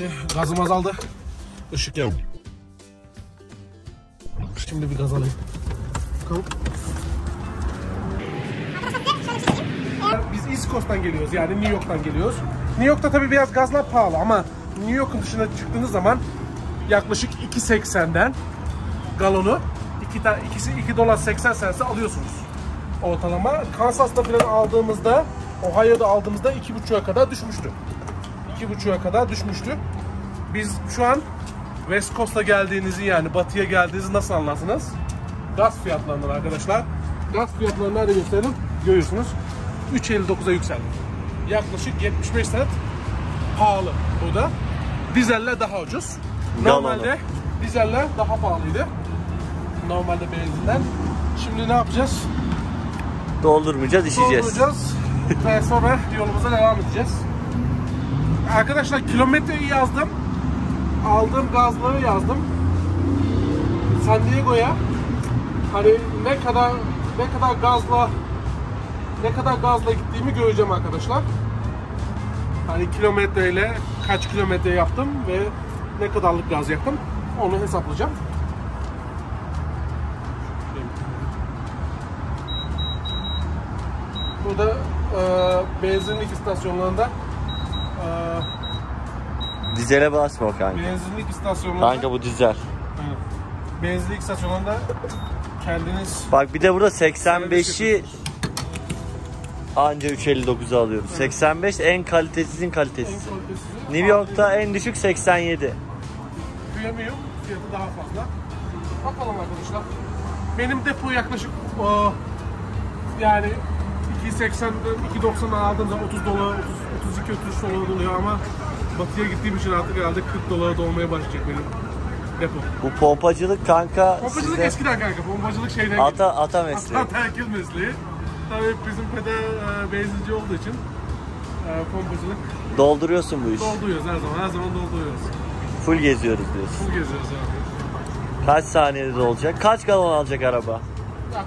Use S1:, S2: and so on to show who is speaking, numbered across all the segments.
S1: Şimdi gazım azaldı. Işık yok. Şimdi bir gaz alayım. Bakalım. Biz East Coast'tan geliyoruz yani New York'tan geliyoruz. New York'ta tabii biraz gazlar pahalı ama New York'un dışına çıktığınız zaman yaklaşık 2.80'den galonu 2, ta- ikisi 2 dolar 80 sense alıyorsunuz ortalama. Kansas'ta falan aldığımızda Ohio'da aldığımızda 2.5'a kadar düşmüştü. 2.5'a kadar düşmüştü. Biz şu an West Coast'a geldiğinizi yani batıya geldiğinizi nasıl anlarsınız? Gaz fiyatlarından arkadaşlar. Gaz fiyatlarını nerede gösterelim? Görüyorsunuz. 3.59'a yükseldi. Yaklaşık 75 cent pahalı bu da. Dizeller daha ucuz. Normalde dizeller daha pahalıydı. Normalde benzinden. Şimdi ne yapacağız?
S2: Doldurmayacağız, içeceğiz.
S1: Dolduracağız ve sonra yolumuza devam edeceğiz. Arkadaşlar kilometreyi yazdım. Aldığım gazları yazdım. San Diego'ya hani ne kadar ne kadar gazla ne kadar gazla gittiğimi göreceğim arkadaşlar. Hani kilometreyle kaç kilometre yaptım ve ne kadarlık gaz yaktım onu hesaplayacağım. Burada e, benzinlik istasyonlarında e,
S2: Dizele basma kanka.
S1: benzinlik istasyonlarında
S2: Kanka bu dizel.
S1: Benzinlik istasyonlarında kendiniz
S2: Bak bir de burada 85'i anca 3.59'a alıyoruz. 85 en kalitesizin
S1: en
S2: kalitesizi. New York'ta en düşük 87.
S1: Premium fiyatı daha fazla. Bakalım arkadaşlar. Benim depo yaklaşık o, yani 2.80'den 2.90'dan aldığımda 30 dolar, 30, 32 33 dolar oluyor ama batıya gittiğim için artık herhalde 40 dolara dolmaya başlayacak benim depo.
S2: Bu pompacılık kanka
S1: Pompacılık
S2: size
S1: eskiden kanka. Pompacılık şeyden
S2: ata ata mesleği.
S1: Hatta terkil mesleği. Tabii bizim peder e, benzinci olduğu için e, pompacılık
S2: Dolduruyorsun bu işi.
S1: dolduruyoruz her zaman. Her zaman dolduruyoruz.
S2: Full geziyoruz diyorsun.
S1: Full geziyoruz abi.
S2: Kaç saniyede dolacak? Kaç galon alacak araba?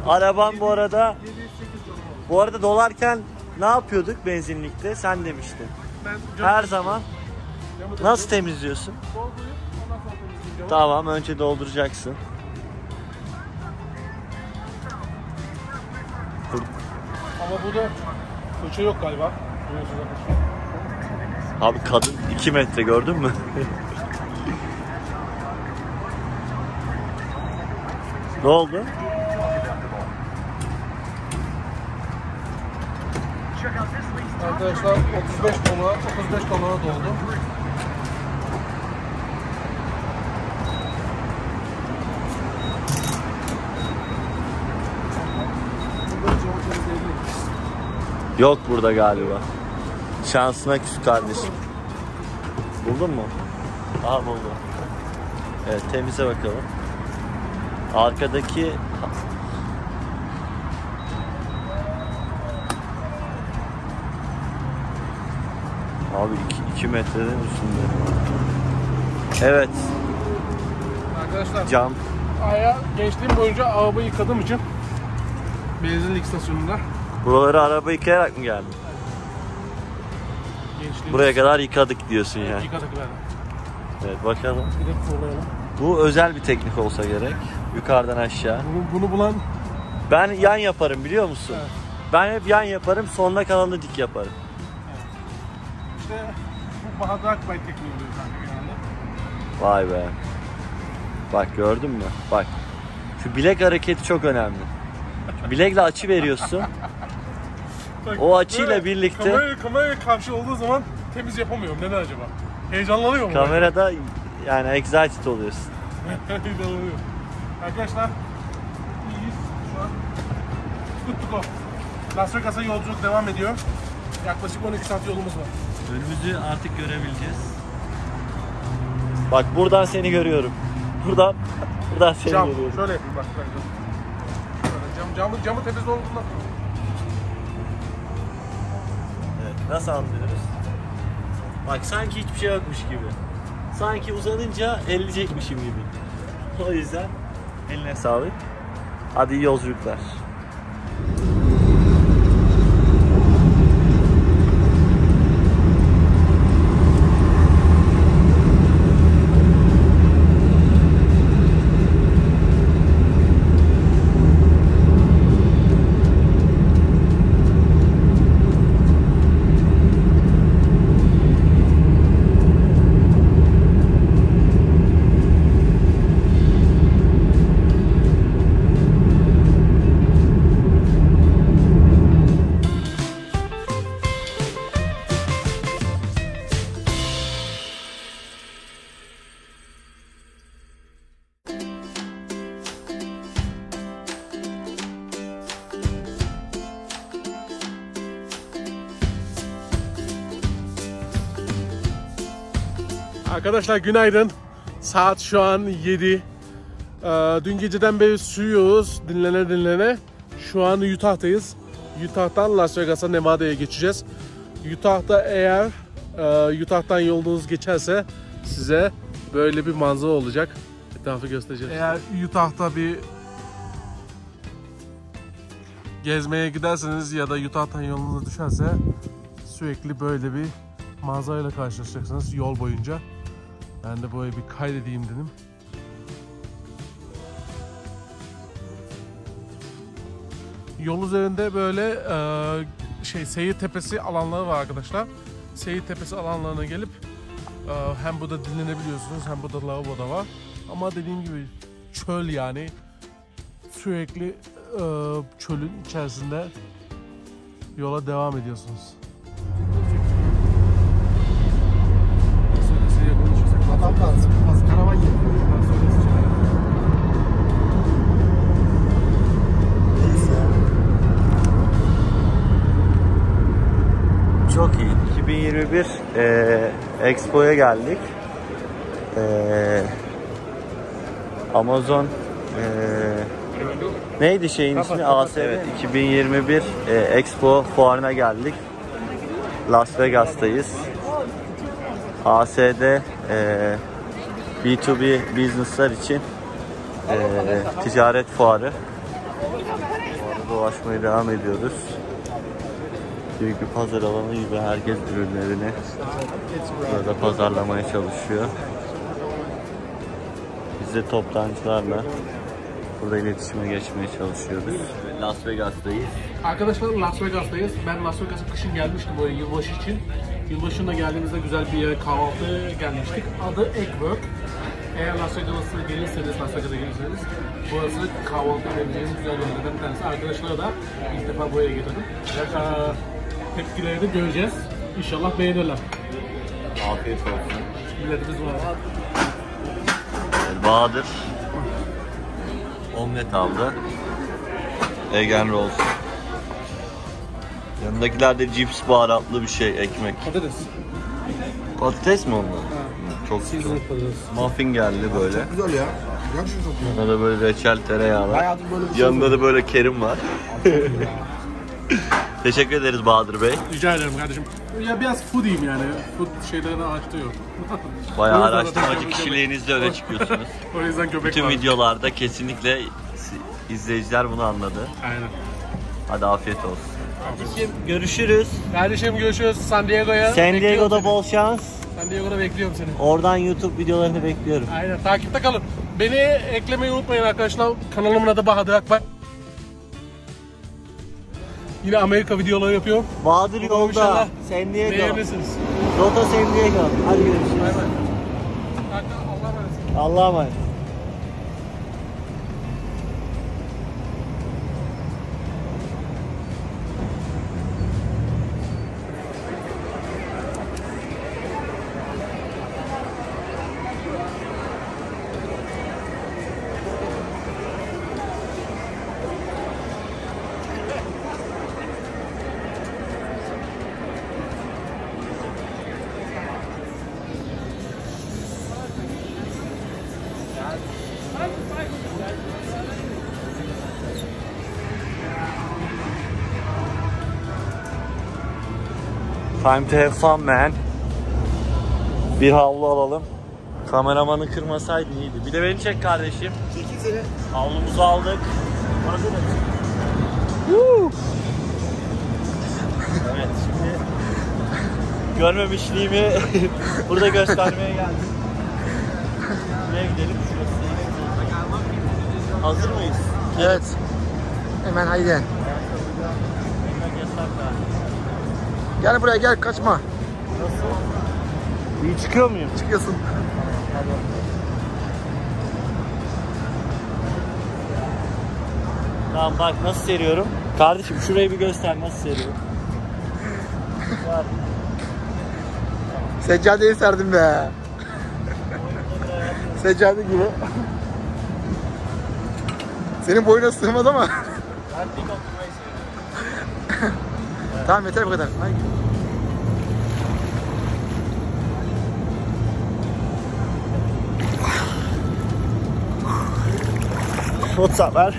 S2: Araban bu arada
S1: 7-8 dolar oldu.
S2: bu arada dolarken ne yapıyorduk benzinlikte? Sen demiştin.
S1: Ben
S2: Her zaman
S1: da-
S2: nasıl temizliyorsun?
S1: Doldurayım, ondan sonra temizleyeyim camı.
S2: Tamam önce dolduracaksın.
S1: Ama burada fırça yok galiba. Arkadaşlar.
S2: Abi kadın 2 metre gördün mü? ne oldu?
S1: Arkadaşlar 35 dolar, 35 dolara doldu.
S2: Yok burada galiba. Şansına küs kardeşim. Buldun mu? Aha buldum. Evet temize bakalım. Arkadaki Abi 2 metreden üstünde. Evet
S1: Arkadaşlar
S2: cam.
S1: aya gençliğim boyunca araba yıkadığım için benzinlik istasyonunda
S2: Buraları araba yıkayarak mı geldin?
S1: gençliğim
S2: Buraya kadar yıkadık diyorsun yani.
S1: yıkadık ben.
S2: Evet bakalım. Bu özel bir teknik olsa gerek. Yukarıdan aşağı.
S1: Bunu, bunu bulan
S2: Ben yan yaparım biliyor musun?
S1: Evet.
S2: Ben hep yan yaparım, sonuna kalanını dik yaparım.
S1: İşte bu Bahadır Akbay tekniği oluyor kanka genelde.
S2: Vay be. Bak gördün mü? Bak. Şu bilek hareketi çok önemli. Şu bilekle açı veriyorsun.
S1: Bak,
S2: O açıyla birlikte-
S1: Kameraya, kameraya karşı olduğu zaman temiz yapamıyorum. Neden acaba? Heyecanlanıyor mu?
S2: Kamerada yani excited oluyorsun.
S1: Heyecanlanıyor. Arkadaşlar iyiyiz şu an. To go. Las Vegas'a yolculuk devam ediyor. Yaklaşık 12 saat yolumuz var.
S2: Önümüzü artık görebileceğiz. Bak buradan seni görüyorum. Buradan buradan seni
S1: Cam.
S2: görüyorum.
S1: Şöyle yapayım bak. bak. Şöyle cam, camı, camı tepesi olduğundan
S2: Evet, nasıl anlıyoruz? Bak sanki hiçbir şey yokmuş gibi. Sanki uzanınca elleyecekmişim gibi. O yüzden eline sağlık. Hadi iyi yolculuklar.
S1: Arkadaşlar günaydın. Saat şu an 7. Ee, dün geceden beri sürüyoruz dinlene dinlene. Şu an Utah'tayız. Utah'tan Las Vegas'a Nevada'ya geçeceğiz. Utah'ta eğer e, Utah'tan yolunuz geçerse size böyle bir manzara olacak. Etrafı göstereceğiz. Eğer Utah'ta bir gezmeye giderseniz ya da Utah'tan yolunuz düşerse sürekli böyle bir manzarayla karşılaşacaksınız yol boyunca. Ben de böyle bir kaydedeyim dedim. Yol üzerinde böyle e, şey seyir tepesi alanları var arkadaşlar. Seyir tepesi alanlarına gelip e, hem burada dinlenebiliyorsunuz hem burada lavabo da var. Ama dediğim gibi çöl yani sürekli e, çölün içerisinde yola devam ediyorsunuz.
S3: Adam lazım. Az karavan. Neyse.
S2: Çok iyi. 2021 eee Expo'ya geldik. Eee Amazon eee neydi şeyin ismi? ASV. Evet, 2021 eee, Expo fuarına geldik. Las Vegas'tayız. AS'de eee B2B business'lar için eee, ticaret fuarı. Fuarı dolaşmaya devam ediyoruz. Büyük bir pazar alanı gibi herkes ürünlerini burada pazarlamaya çalışıyor. Biz de toptancılarla burada iletişime geçmeye çalışıyoruz. Las Vegas'tayız.
S1: Arkadaşlar Las Vegas'tayız. Ben Las Vegas'a kışın gelmiştim böyle yılbaşı için. Yılbaşında geldiğimizde güzel bir yere kahvaltı gelmiştik. Adı Eggwork. Eğer Las Vegas'a gelirseniz, Las Vegas'a gelirseniz burası kahvaltı edebileceğiniz güzel yerlerden bir tanesi. Arkadaşlara da ilk defa buraya getirdim. Ee, tepkileri de göreceğiz. İnşallah beğenirler.
S2: Afiyet olsun.
S1: Milletimiz var.
S2: Bahadır omlet aldı. Egen Rolls. Yanındakiler de cips baharatlı bir şey, ekmek.
S1: Patates.
S2: Patates mi onlar? Çok güzel. Muffin geldi böyle.
S3: Güzel ya. Gerçekten çok güzel.
S2: Yanında da böyle reçel tereyağı var.
S3: Hayatım böyle bir şey
S2: Yanında da böyle kerim var. Teşekkür ederiz Bahadır Bey.
S1: Rica ederim kardeşim. Ya biraz foodie'yim yani. Food şeylerini araştırıyorum.
S2: Bayağı araştırmacı kişiliğinizle öne çıkıyorsunuz.
S1: O yüzden göbek
S2: Bütün
S1: var.
S2: videolarda kesinlikle izleyiciler bunu anladı.
S1: Aynen.
S2: Hadi afiyet olsun. Görüşürüz.
S1: Kardeşim görüşürüz San Diego'ya.
S2: San Diego'da bol şans.
S1: San Diego'da bekliyorum seni.
S2: Oradan YouTube videolarını bekliyorum.
S1: Aynen takipte kalın. Beni eklemeyi unutmayın arkadaşlar. Kanalımın adı Bahadır Akbay. Yine Amerika videoları yapıyorum.
S2: Bahadır
S1: Bakalım
S2: yolda.
S1: inşallah
S2: San Diego.
S1: Beğenirsiniz.
S2: Rota San Diego. Hadi görüşürüz.
S1: Bay bay. Allah'a emanet.
S2: Allah'a emanet. Time to have fun man. Bir havlu alalım. Kameramanı kırmasaydı iyiydi. Bir de beni çek kardeşim.
S3: Çekil seni.
S2: Havlumuzu aldık. Woo! evet şimdi görmemişliğimi burada göstermeye geldim. Buraya gidelim. Hazır mıyız?
S3: Evet. Hemen haydi. Gel buraya gel kaçma.
S2: İyi çıkıyor muyum?
S3: Çıkıyorsun.
S2: Tamam bak nasıl seriyorum. Kardeşim şurayı bir göster nasıl seriyorum.
S3: Seccadeyi serdim be. Seccade gibi. Senin boyuna sığmaz ama. Tamam yeter bu kadar. Haydi.
S2: What's up man?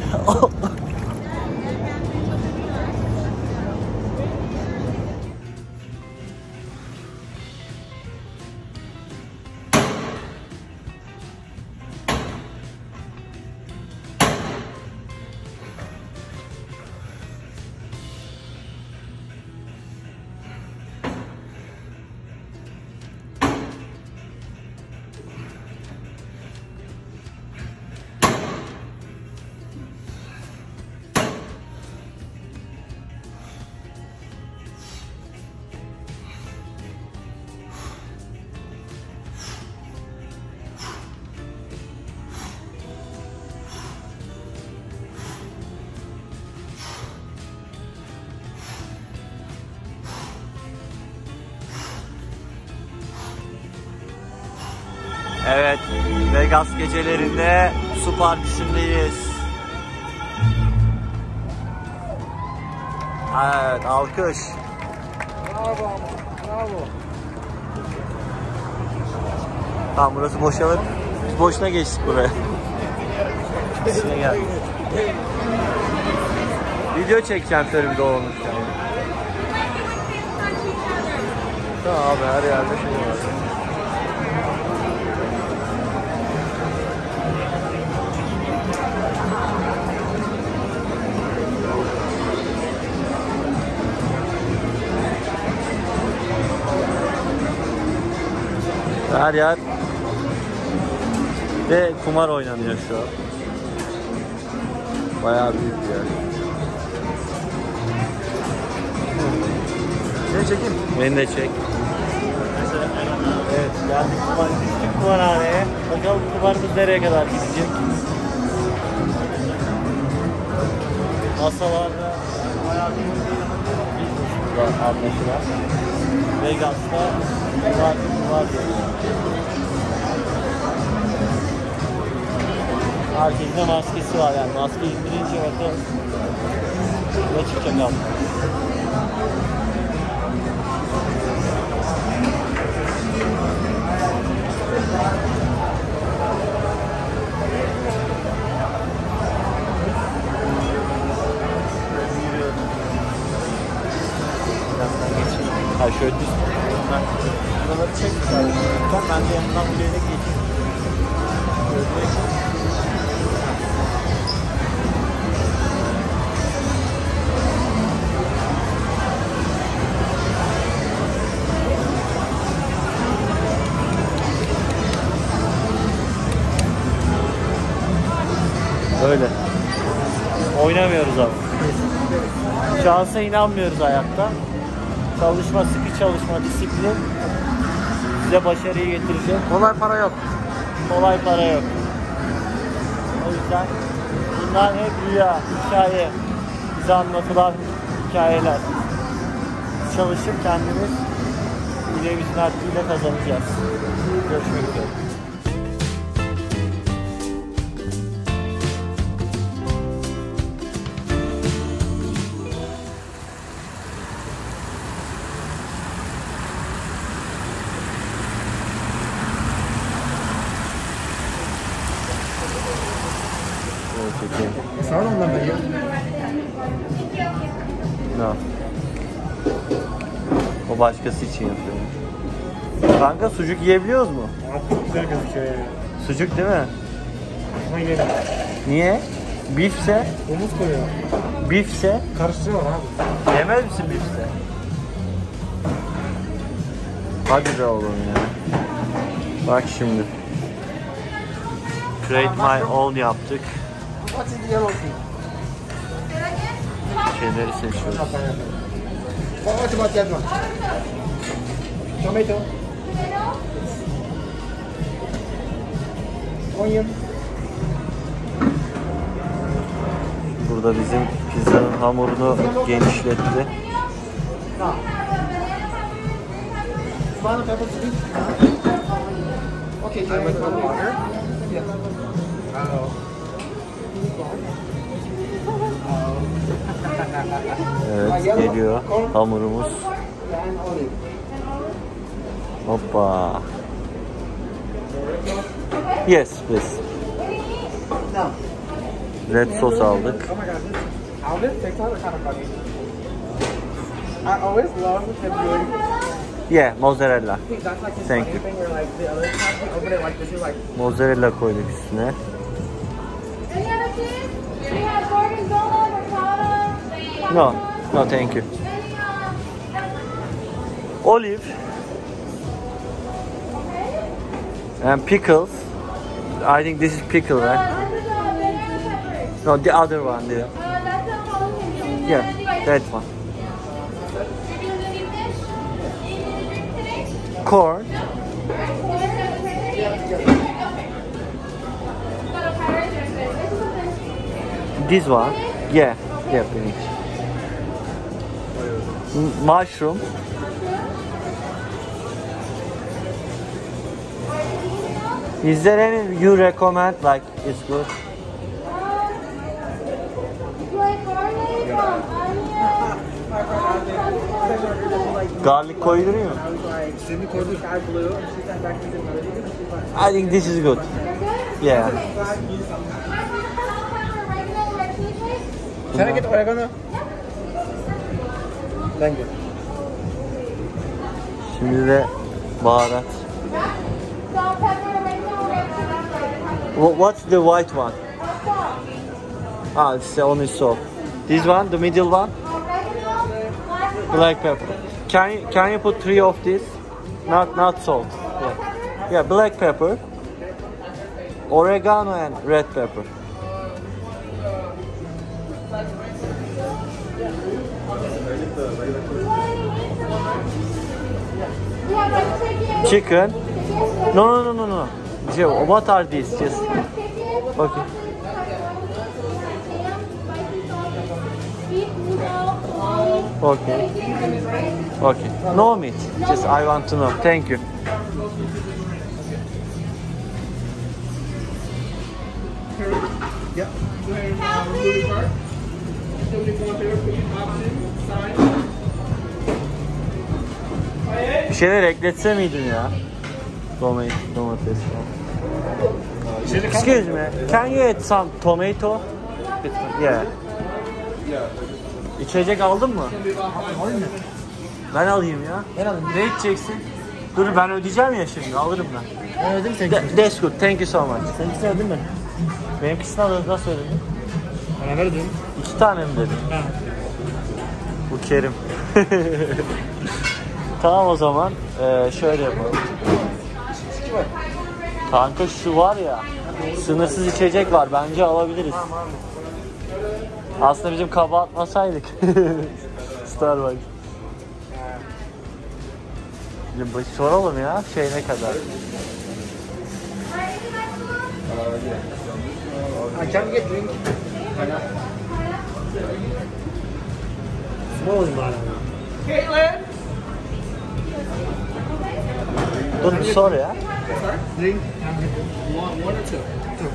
S2: Vegas gecelerinde su partisindeyiz. Evet, alkış.
S1: Bravo. Bravo.
S2: Tamam burası boşalır. Biz boşuna geçtik buraya. İçine gel. Video çekeceğim şöyle bir dolanırken. Tamam abi her yerde şey var. Her yer ve kumar oynanıyor şu an. Bayağı büyük bir yer.
S3: Seni çekeyim.
S2: Beni de çek. Evet geldik kumar, düştük kumarhaneye. Bakalım kumarımız nereye kadar gidecek. Masalarda bayağı bir anlaşılan. Vegas'ta kumar, kumar diyoruz. Herkesin de maskesi var yani maske indirince bakalım ne çıkacak abi. Ha şöyle düz. Buraları çek sadece. Tam ben de yanından yere geçeyim. Öyle. Oynamıyoruz abi. Şansa inanmıyoruz hayatta. Çalışma, sıkı çalışma, disiplin size başarıyı getirecek.
S3: Kolay para yok.
S2: Kolay para yok. O yüzden bunlar hep rüya, hikaye. Bize anlatılan hikayeler. Çalışıp kendimiz bileğimizin hakkıyla kazanacağız. Görüşmek üzere. Başkası için yapıyor. Kanka sucuk yiyebiliyoruz mu?
S1: Güzel gözüküyor yani.
S2: Sucuk değil mi?
S1: Yiyelim.
S2: Niye? Beefse,
S1: Domuz koyuyor.
S2: beefse
S1: Karıştırıyor abi.
S2: yemez misin beefse? Hadi be oğlum ya. Bak şimdi. Create my own yaptık. Şeyleri seçiyoruz.
S3: What about that one? Tomato. Onion.
S2: Burada bizim pizzanın hamurunu genişletti.
S3: Okay, can I have water? Yes.
S2: Evet geliyor hamurumuz. Hoppa. Yes please. Red sos aldık.
S3: I always love doing.
S2: Yeah, mozzarella. Thank you.
S3: the
S2: Mozzarella koyduk üstüne. No, no thank you.
S4: Any, um,
S2: Olive and pickles. I think this is pickle,
S4: uh,
S2: right?
S4: this is a banana pepper.
S2: No, the other one. The,
S4: Uh, that's a jalapeno.
S2: yeah, that one.
S4: You're doing any fish? Any drink today?
S2: Corn. This one. Yeah, yeah, finish. Mushroom. Is there any you recommend like it's good? Garlic koyduruyor
S3: I
S2: think this is good. Yeah.
S3: Can I get oregano? Thank you.
S2: Şimdi de baharat. What's the white one? Ah, it's only salt. This one, the middle one, black pepper. Can you can you put three of this? Not not salt. Yeah, yeah, black pepper, oregano and red pepper. Chicken. No, no, no, no, no. Joe, what are these? Just okay. Okay. Okay. No meat. Just I want to know. Thank you. Şeyler ekletse miydin ya? Domates, domates falan. Excuse me, can you add some tomato? Yeah. İçecek aldın mı? Ben alayım ya.
S3: Ben alayım.
S2: Ne içeceksin? Dur ben ödeyeceğim ya şimdi, alırım ben.
S3: Ben ödedim
S2: Th-
S3: seninkisini.
S2: That's good, thank you so much.
S3: Seninkisini ödedim ben.
S2: Benimkisini alırız, nasıl ödedin?
S3: Beraber ödedim.
S2: İki tane mi dedin?
S3: Ha.
S2: Bu Kerim. tamam o zaman eee, şöyle yapalım. Kanka şu var ya sınırsız içecek var bence alabiliriz. Aslında bizim kaba atmasaydık. Starbucks. Şimdi bir soralım ya şey ne kadar.
S3: I can get drink. Small is mine.
S2: Dur bir sor ya.
S3: Drink. One, one or two? Two.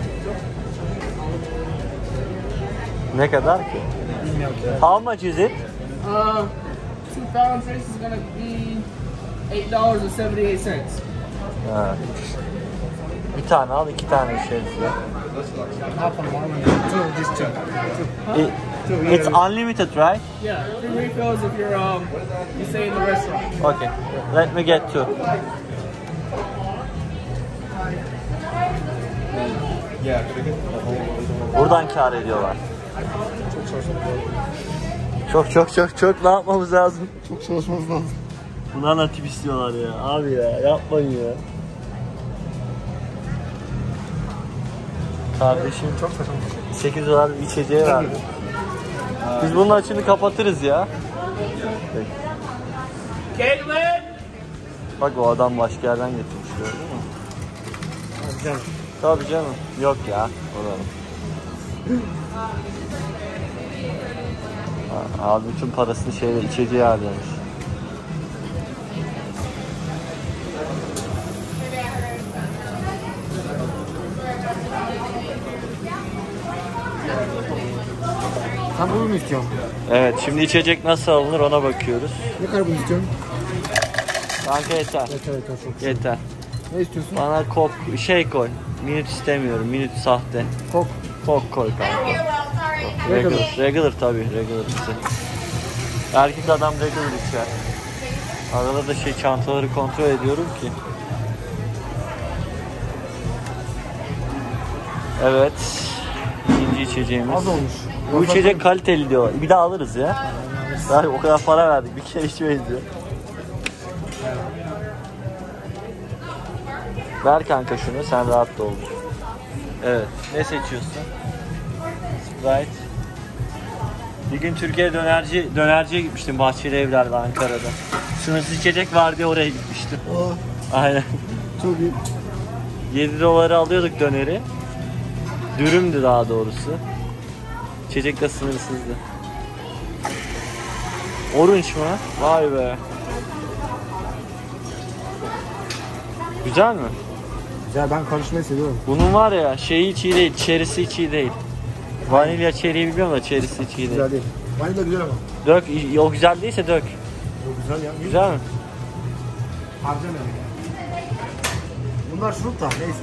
S2: Ne kadar ki? How much is it?
S5: Uh, two pound fish is gonna be eight dollars and seventy eight cents.
S2: Bir tane al iki tane içeriz ya. E,
S3: too.
S2: It's unlimited, right?
S5: Yeah, free refills if you're um you stay in the restaurant.
S2: Okay. Let me get two. Buradan kar ediyorlar. Çok çok çok çok ne yapmamız lazım?
S3: Çok çalışmamız lazım.
S2: Bunlar da tip istiyorlar ya. Abi ya yapmayın ya. Kardeşim
S3: Çok saçma.
S2: 8 dolar bir içeceğe verdi. Biz bunun açını kapatırız ya.
S5: Caitlin!
S2: Bak o adam başka yerden getirmiş gördün mü?
S3: Hadi canım.
S2: Tabii canım. Yok ya. Ha, Abi bütün parasını şeyle içeceği harcamış.
S3: Sen bunu mu istiyorsun?
S2: Evet şimdi içecek nasıl alınır ona bakıyoruz.
S3: Ne kadar bunu istiyorsun?
S2: Kanka yeter.
S3: Yeter yeter çok.
S2: Yeter.
S3: Ne istiyorsun?
S2: Bana kok şey koy. Minüt istemiyorum. Minüt sahte.
S3: Kok.
S2: Kok koy kanka. Regular. Regular tabii. Regular bize. Erkek adam regular içer. Arada da şey çantaları kontrol ediyorum ki. Evet. İkinci içeceğimiz.
S3: Az olmuş.
S2: Bu içecek kaliteli diyorlar. Bir daha alırız ya. Daha o kadar para verdik. Bir kere içmeyiz diyor. Ver kanka şunu. Sen rahat da olur. Evet. Ne seçiyorsun? Sprite. Bir gün Türkiye dönerci dönerciye gitmiştim Bahçeli Evler'de Ankara'da. Sınırsız içecek var diye oraya gitmiştim.
S3: Oh,
S2: Aynen.
S3: çok iyi.
S2: 7 dolara alıyorduk döneri. Dürümdü daha doğrusu. İçecek de sınırsızdı. Orange mı? Vay be. Güzel mi?
S3: Güzel ben karışmayı seviyorum.
S2: Bunun var ya şeyi iyi değil, çerisi iyi değil. Vanilya çeriği biliyorum da çerisi iyi değil.
S3: Güzel değil. Vanilya güzel ama.
S2: Dök, o güzel değilse dök.
S3: O güzel ya.
S2: Güzel mi?
S3: Harcamayalım. Bunlar şurup da neyse.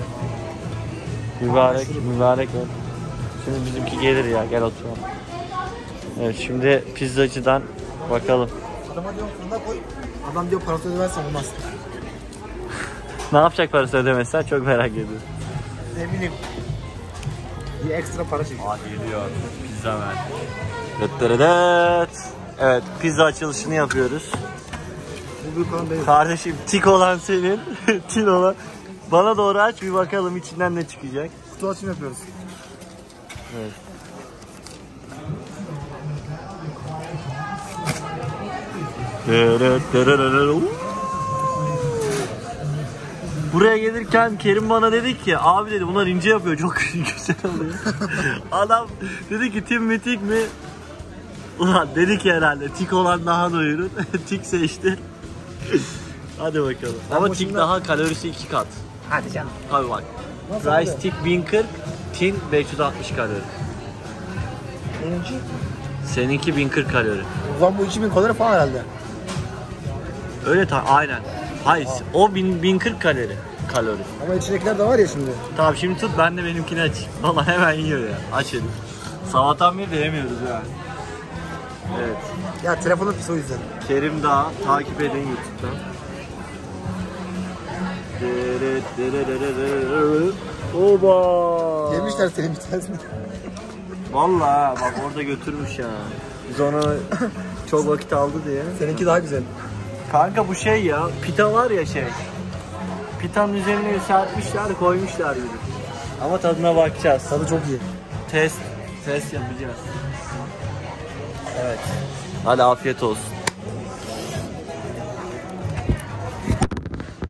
S2: Mübarek, mübarek ol. Şimdi bizimki gelir ya, gel oturalım. Evet, şimdi pizzacıdan bakalım.
S3: Adama diyorum fırına koy. Adam diyor parası ödemezsen olmaz.
S2: Ne yapacak parası ödemezsen çok merak ediyorum.
S3: Ne bileyim. Bir ekstra para çekiyor.
S2: Aa geliyor. Pizza ver. Dıt Evet, pizza açılışını yapıyoruz.
S3: Bu büyük olan benim.
S2: Kardeşim tik olan senin, tin olan. Bana doğru aç bir bakalım içinden ne çıkacak.
S3: Kutu açım yapıyoruz.
S2: Evet. Buraya gelirken Kerim bana dedi ki abi dedi bunlar ince yapıyor çok güzel oluyor. Adam dedi ki tim mi tik mi? Ulan dedi ki herhalde tik olan daha doyurur. tik seçti. Hadi bakalım. Ama tik daha kalorisi iki kat.
S3: Hadi canım.
S2: Abi bak.
S3: Nasıl
S2: Rice
S3: abi?
S2: tik 1040, tin 560 kalori.
S3: Benimki.
S2: Seninki 1040 kalori.
S3: Zaman bu 2000 kalori falan herhalde.
S2: Öyle ta aynen. Hayır o 1000 1040 kalori. Kalori.
S3: Ama içindekiler de var ya şimdi.
S2: Tamam şimdi tut ben de benimkini aç. Valla hemen yiyor ya. Aç elini. Sabahtan beri de yemiyoruz yani. Evet.
S3: Ya telefonu pis o yüzden.
S2: Kerim Dağ takip edin YouTube'dan. Oba.
S3: Yemişler senin bir tanesini.
S2: Vallahi ha, bak orada götürmüş ya. Biz ona çok vakit aldı diye.
S3: Seninki daha güzel.
S2: Kanka bu şey ya, pita var ya şey. Pitanın üzerine serpmişler, koymuşlar gibi. Ama tadına bakacağız.
S3: Tadı çok iyi.
S2: Test, test yapacağız. Evet. Hadi afiyet olsun.